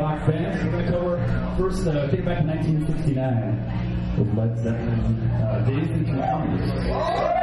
rock band. We're first, uh, take back to 1969 with Led Zeppelin, uh, Dazed and.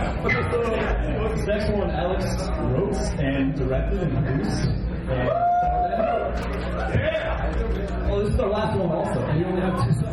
the next one Alex wrote and directed and produced. And yeah. Well, this is our last one also. We only have two.